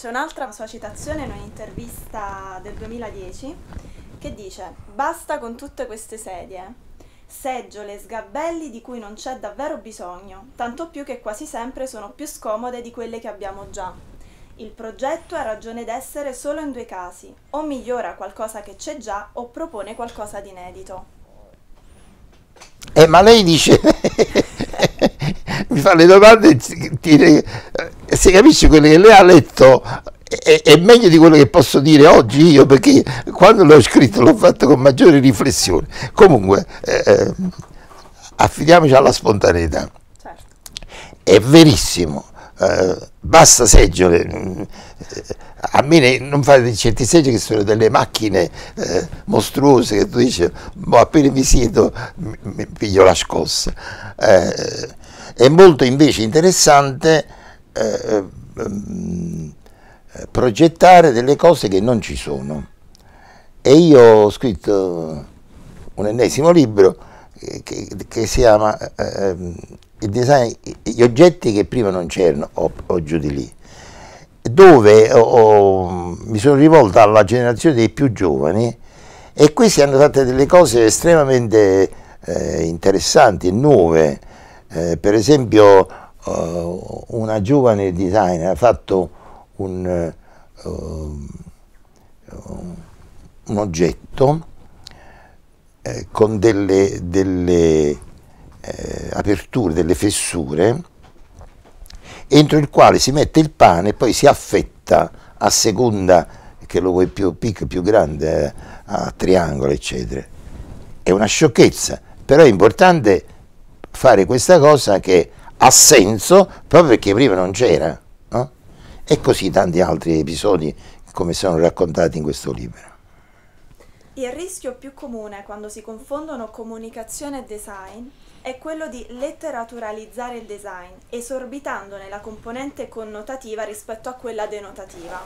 C'è un'altra sua citazione in un'intervista del 2010 che dice basta con tutte queste sedie, seggiole sgabelli di cui non c'è davvero bisogno, tanto più che quasi sempre sono più scomode di quelle che abbiamo già. Il progetto ha ragione d'essere solo in due casi, o migliora qualcosa che c'è già o propone qualcosa di inedito. Eh, ma lei dice, mi fa le domande e si capisce quello che lei ha letto è, è, meglio di quello che posso dire oggi io perché quando l'ho scritto l'ho fatto con maggiore riflessione. Comunque eh, eh affidiamoci alla spontaneità. Certo. è verissimo. Eh, basta seggiole eh, a me non fate certi seggi che sono delle macchine eh, mostruose che tu dici boh, appena mi siedo mi, mi piglio la scossa. Eh, è molto invece interessante eh, ehm, progettare delle cose che non ci sono. E io ho scritto un ennesimo libro che, che si chiama eh, il design, gli oggetti che prima non c'erano o, o, giù di lì dove ho, mi sono rivolto alla generazione dei più giovani e questi hanno fatto delle cose estremamente eh, interessanti e nuove eh, per esempio uh, una giovane designer ha fatto un, uh, un oggetto eh, con delle, delle eh, aperture, delle fessure, entro il quale si mette il pane e poi si affetta a seconda che lo vuoi più piccolo, più grande, eh, a triangolo, eccetera. È una sciocchezza, però è importante fare questa cosa che ha senso proprio perché prima non c'era. No? E così tanti altri episodi come sono raccontati in questo libro. Il rischio più comune quando si confondono comunicazione e design è quello di letteraturalizzare il design, esorbitandone la componente connotativa rispetto a quella denotativa,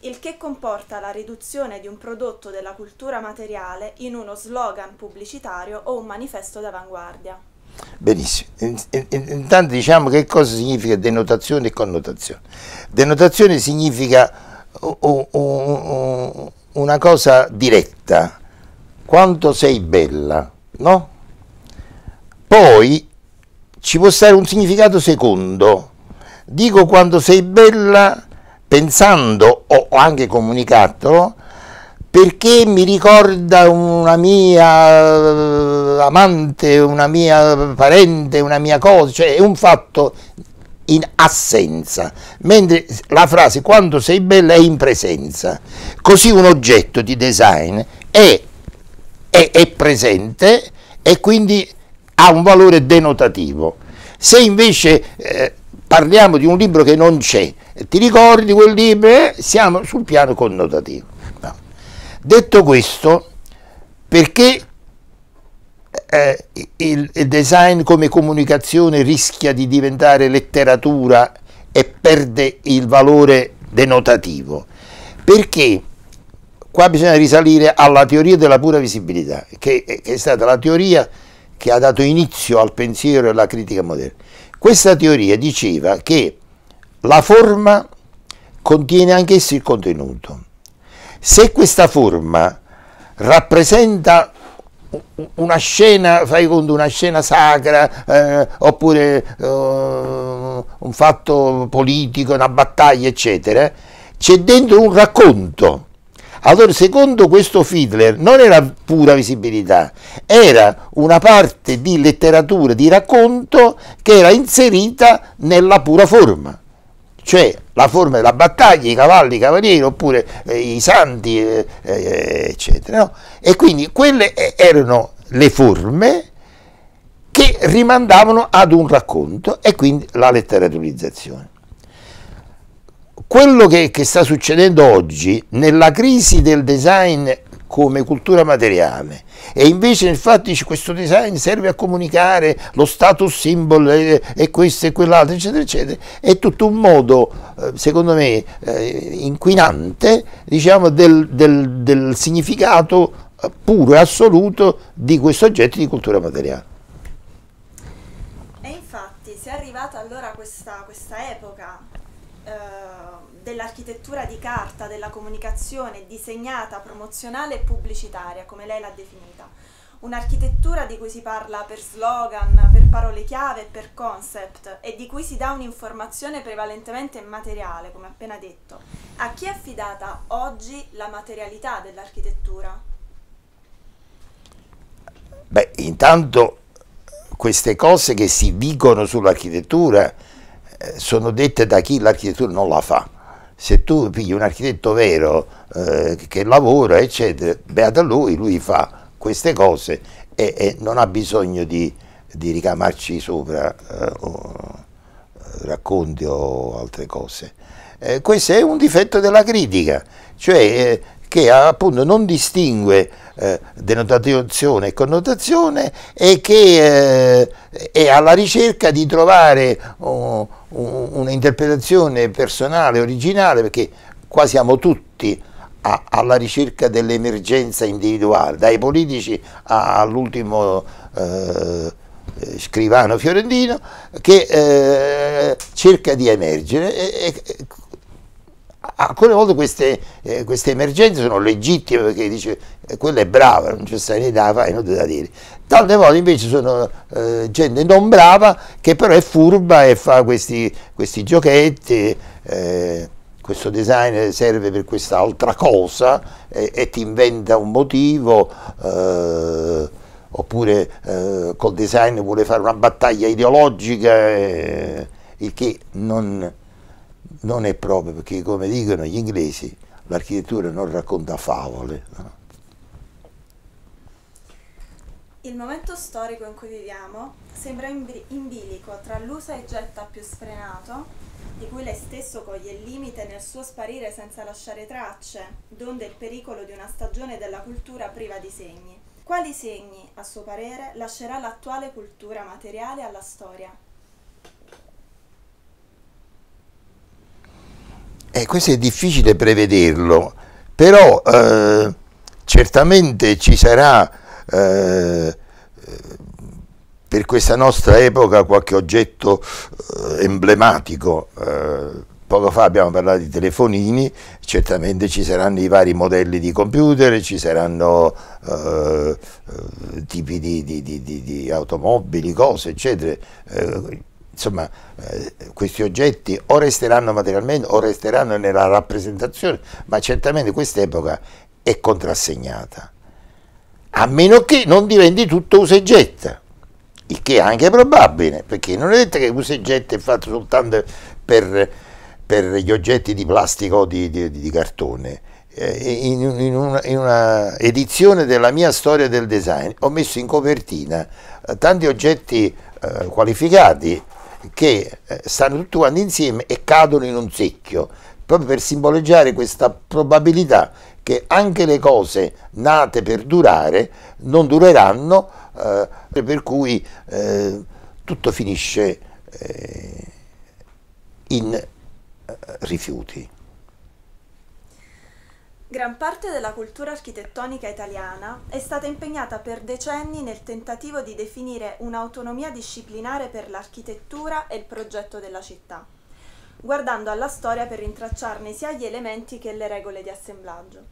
il che comporta la riduzione di un prodotto della cultura materiale in uno slogan pubblicitario o un manifesto d'avanguardia. Benissimo, intanto diciamo che cosa significa denotazione e connotazione. Denotazione significa una cosa diretta, quanto sei bella, no? Poi ci può stare un significato secondo. Dico quando sei bella pensando o anche comunicato perché mi ricorda una mia eh, amante, una mia parente, una mia cosa, cioè è un fatto in assenza, mentre la frase quando sei bella è in presenza. Così un oggetto di design è, è, è presente e quindi ha un valore denotativo. Se invece eh, parliamo di un libro che non c'è, ti ricordi quel libro? Eh, siamo sul piano connotativo. Detto questo, perché eh, il, il, design come comunicazione rischia di diventare letteratura e perde il valore denotativo? Perché qua bisogna risalire alla teoria della pura visibilità, che, che è stata la teoria che ha dato inizio al pensiero e alla critica moderna. Questa teoria diceva che la forma contiene anch'essa il contenuto. Se questa forma rappresenta una scena, fai conto, una scena sacra, eh, oppure eh, un fatto politico, una battaglia, eccetera, c'è dentro un racconto. Allora, secondo questo Fiedler, non era pura visibilità, era una parte di letteratura, di racconto che era inserita nella pura forma, cioè la forma della battaglia, i cavalli, i cavalieri, oppure eh, i santi, eh, eh, eccetera. No? E quindi quelle erano le forme che rimandavano ad un racconto e quindi la letteraturizzazione quello che, che, sta succedendo oggi nella crisi del design come cultura materiale. E invece che questo design serve a comunicare lo status symbol e, e questo e quell'altro eccetera eccetera. È tutto un modo eh, secondo me eh, inquinante diciamo del, del, del significato eh, puro e assoluto di questo oggetto di cultura materiale e infatti si è arrivata allora a questa, questa epoca eh, dell'architettura di carta, della comunicazione disegnata, promozionale e pubblicitaria, come lei l'ha definita. Un'architettura di cui si parla per slogan, per parole chiave e per concept e di cui si dà un'informazione prevalentemente materiale, come appena detto. A chi è affidata oggi la materialità dell'architettura? Beh, intanto queste cose che si dicono sull'architettura eh, sono dette da chi l'architettura non la fa. Se tu pigli un architetto vero eh, che lavora, eccetera, beata lui, lui fa queste cose e, e non ha bisogno di, di ricamarci sopra eh, o, eh, racconti o altre cose. Eh, questo è un difetto della critica, cioè eh, che appunto non distingue eh, denotazione e connotazione e che è alla ricerca di trovare oh, un'interpretazione personale, originale, perché qua siamo tutti a, alla ricerca dell'emergenza individuale, dai politici all'ultimo eh, scrivano fiorentino che eh, cerca di emergere e, e, alcune volte queste, eh, queste, emergenze sono legittime perché dice eh, quella è brava, non c'è sanità da fare, non da dire. Tante volte invece sono eh, gente non brava che però è furba e fa questi, questi giochetti, eh, questo design serve per questa altra cosa e ti inventa un motivo eh, oppure eh, col design vuole fare una battaglia ideologica, il che non non è proprio perché come dicono gli inglesi l'architettura non racconta favole. No? Il momento storico in cui viviamo sembra in, bilico tra l'usa e getta più sfrenato, di cui lei stesso coglie il limite nel suo sparire senza lasciare tracce, donde il pericolo di una stagione della cultura priva di segni. Quali segni, a suo parere, lascerà l'attuale cultura materiale alla storia? Eh, questo è difficile prevederlo, però eh, certamente ci sarà eh, per questa nostra epoca qualche oggetto eh, emblematico. Eh, poco fa abbiamo parlato di telefonini, certamente ci saranno i vari modelli di computer, ci saranno eh, tipi di, di, di, di, automobili, cose, eccetera insomma, eh, questi oggetti o resteranno materialmente o resteranno nella rappresentazione, ma certamente quest'epoca è contrassegnata, a meno che non diventi tutto usa e getta, il che è anche probabile, perché non è detto che usa e getta è fatto soltanto per, per gli oggetti di plastica o di, di, di cartone. Eh, in, in, una, in, una, edizione della mia storia del design ho messo in copertina eh, tanti oggetti eh, qualificati che eh, stanno tutti quanti insieme e cadono in un secchio, proprio per simboleggiare questa probabilità che anche le cose nate per durare non dureranno, eh, per cui eh, tutto finisce eh, in eh, rifiuti. Gran parte della cultura architettonica italiana è stata impegnata per decenni nel tentativo di definire un'autonomia disciplinare per l'architettura e il progetto della città, guardando alla storia per rintracciarne sia gli elementi che le regole di assemblaggio.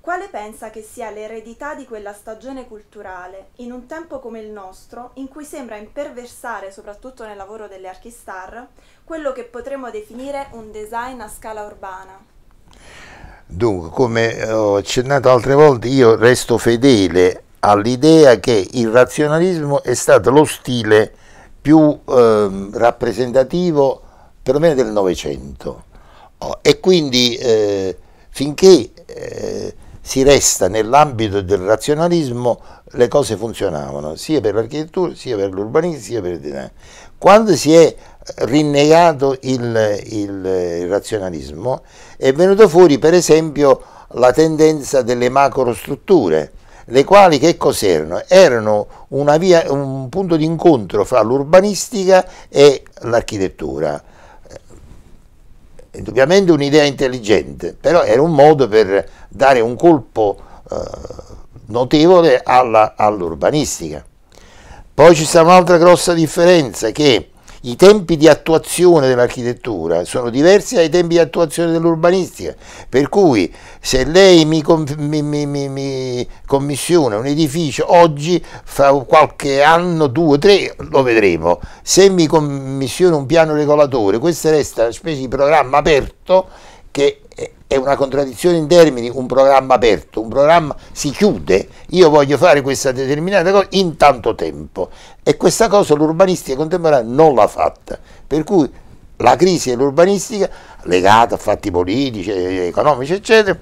Quale pensa che sia l'eredità di quella stagione culturale, in un tempo come il nostro, in cui sembra imperversare, soprattutto nel lavoro delle archistar, quello che potremmo definire un design a scala urbana? Dunque, come ho accennato altre volte, io resto fedele all'idea che il razionalismo è stato lo stile più eh, rappresentativo perlomeno del Novecento oh, e quindi eh, finché eh, si resta nell'ambito del razionalismo le cose funzionavano sia per l'architettura sia per l'urbanismo sia per il design. Quando si è rinnegato il, il, il, razionalismo, è venuto fuori per esempio la tendenza delle macrostrutture, le quali che cos'erano? Erano via, un punto di incontro fra l'urbanistica e l'architettura. Indubbiamente un'idea intelligente, però era un modo per dare un colpo eh, notevole all'urbanistica. Poi ci sta un'altra grossa differenza che i tempi di attuazione dell'architettura sono diversi dai tempi di attuazione dell'urbanistica, per cui se lei mi, mi, mi, mi, commissiona un edificio oggi, fra qualche anno, due, tre, lo vedremo. Se mi commissiona un piano regolatore, questo resta una specie di programma aperto che è una contraddizione in termini, un programma aperto, un programma si chiude, io voglio fare questa determinata cosa in tanto tempo e questa cosa l'urbanistica contemporanea non l'ha fatta, per cui la crisi dell'urbanistica legata a fatti politici, economici eccetera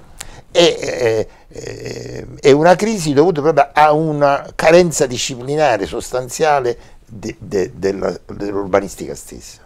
è, è, è una crisi dovuta proprio a una carenza disciplinare sostanziale de, de, dell'urbanistica stessa.